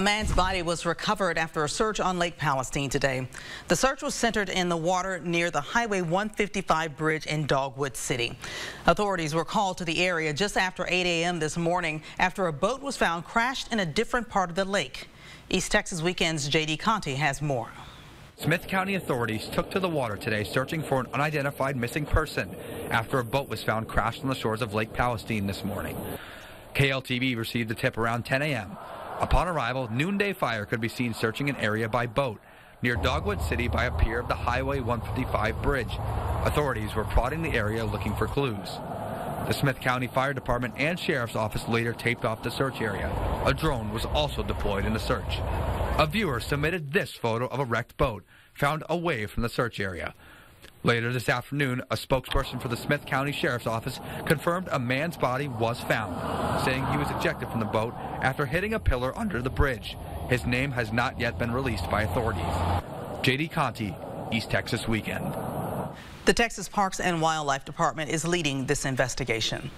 A man's body was recovered after a search on Lake Palestine today. The search was centered in the water near the Highway 155 bridge in Dogwood City. Authorities were called to the area just after 8 a.m. this morning after a boat was found crashed in a different part of the lake. East Texas Weekend's J.D. Conti has more. Smith County authorities took to the water today searching for an unidentified missing person after a boat was found crashed on the shores of Lake Palestine this morning. KLTV received the tip around 10 a.m. Upon arrival, Noonday Fire could be seen searching an area by boat near Dogwood City by a pier of the Highway 155 bridge. Authorities were prodding the area looking for clues. The Smith County Fire Department and Sheriff's Office later taped off the search area. A drone was also deployed in the search. A viewer submitted this photo of a wrecked boat found away from the search area. Later this afternoon, a spokesperson for the Smith County Sheriff's Office confirmed a man's body was found, saying he was ejected from the boat after hitting a pillar under the bridge. His name has not yet been released by authorities. J.D. Conti, East Texas Weekend. The Texas Parks and Wildlife Department is leading this investigation.